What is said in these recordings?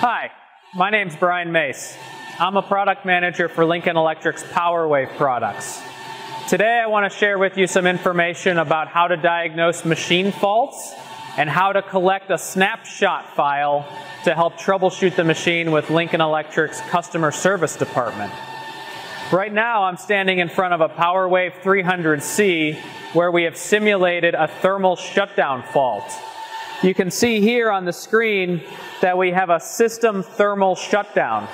Hi, my name's Brian Mace. I'm a product manager for Lincoln Electric's PowerWave products. Today I want to share with you some information about how to diagnose machine faults and how to collect a snapshot file to help troubleshoot the machine with Lincoln Electric's customer service department. Right now I'm standing in front of a PowerWave 300C where we have simulated a thermal shutdown fault. You can see here on the screen that we have a system thermal shutdown.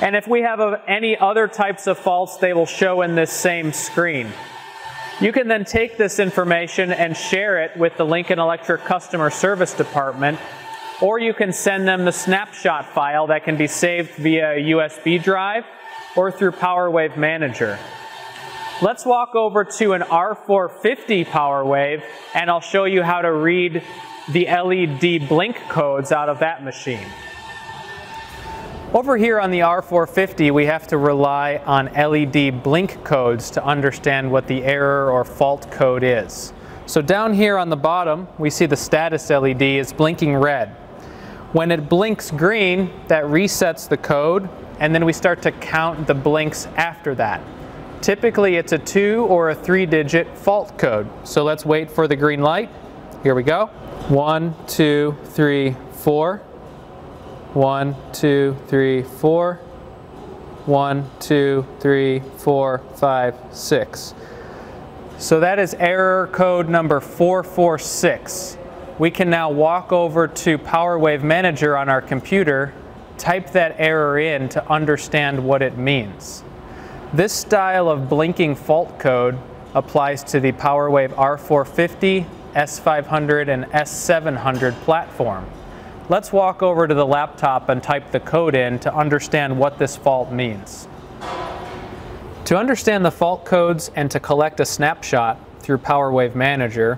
And if we have any other types of faults, they will show in this same screen. You can then take this information and share it with the Lincoln Electric Customer Service Department, or you can send them the snapshot file that can be saved via a USB drive or through PowerWave Manager. Let's walk over to an R450 PowerWave and I'll show you how to read the LED blink codes out of that machine. Over here on the R450 we have to rely on LED blink codes to understand what the error or fault code is. So down here on the bottom we see the status LED is blinking red. When it blinks green that resets the code and then we start to count the blinks after that. Typically it's a two or a three digit fault code. So let's wait for the green light. Here we go. One, two, three, four. One, two, three, four. One, two, three, four, five, six. So that is error code number 446. We can now walk over to PowerWave Manager on our computer type that error in to understand what it means. This style of blinking fault code applies to the PowerWave R450, S500, and S700 platform. Let's walk over to the laptop and type the code in to understand what this fault means. To understand the fault codes and to collect a snapshot through PowerWave Manager,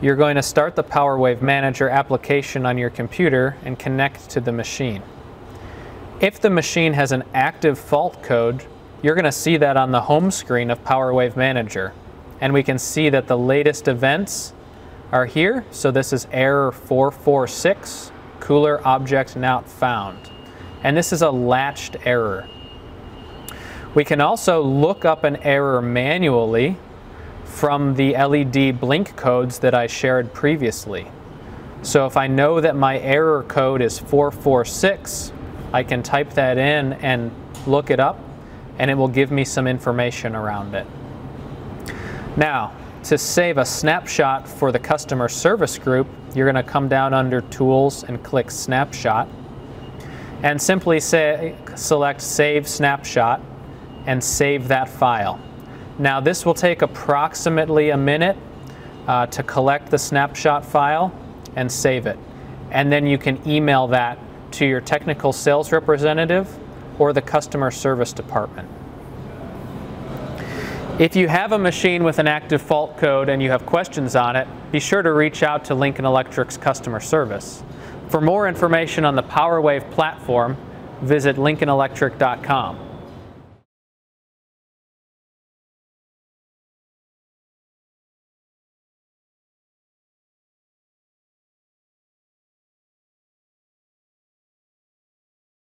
you're going to start the PowerWave Manager application on your computer and connect to the machine. If the machine has an active fault code, you're going to see that on the home screen of PowerWave Manager. And we can see that the latest events are here. So this is error 446, cooler object not found. And this is a latched error. We can also look up an error manually from the LED blink codes that I shared previously. So if I know that my error code is 446, I can type that in and look it up and it will give me some information around it. Now, to save a snapshot for the customer service group, you're going to come down under Tools and click Snapshot and simply say, select Save Snapshot and save that file. Now this will take approximately a minute uh, to collect the snapshot file and save it. And then you can email that to your technical sales representative or the customer service department. If you have a machine with an active fault code and you have questions on it, be sure to reach out to Lincoln Electric's customer service. For more information on the PowerWave platform, visit lincolnelectric.com.